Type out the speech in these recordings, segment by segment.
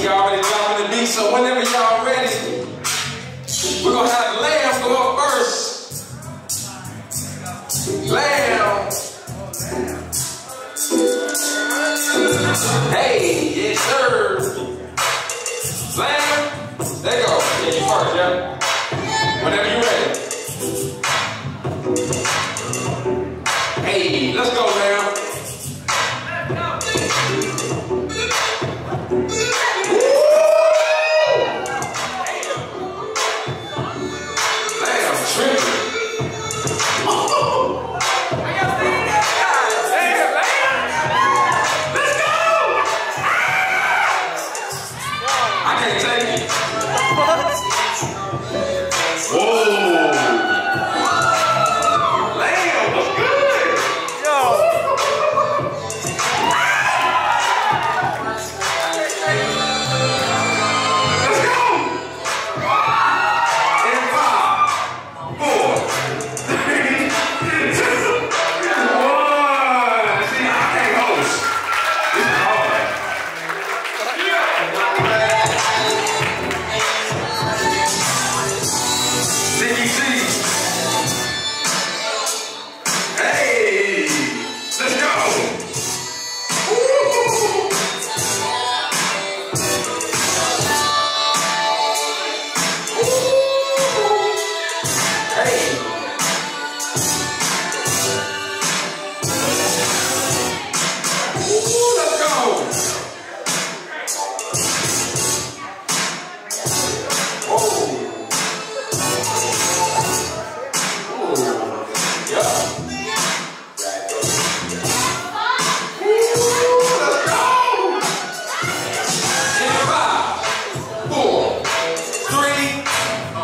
We already dropping the beat, so whenever y'all ready, we're gonna have Lamb go up first. Lamb. Hey, yes sir. Lamb, there you go. Yeah, you first, yeah? Whenever you're ready. Hey, let's go, 在真理。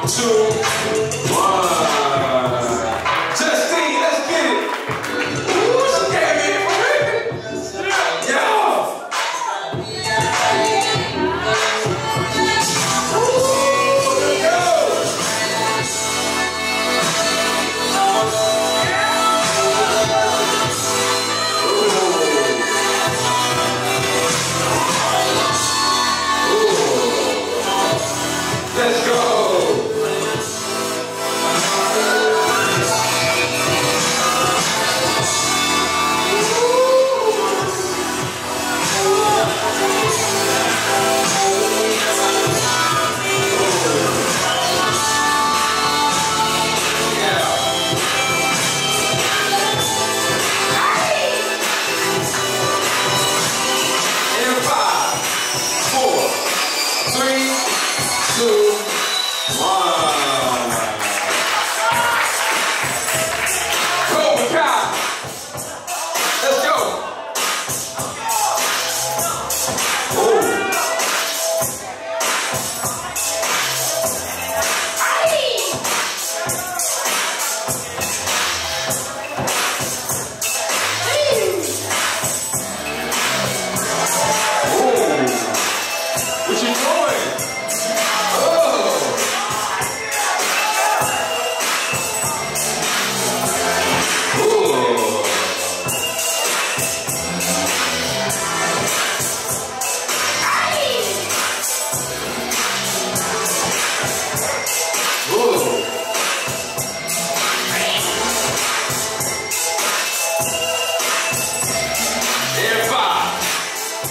Let's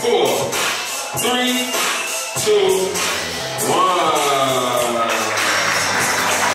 four, three, two,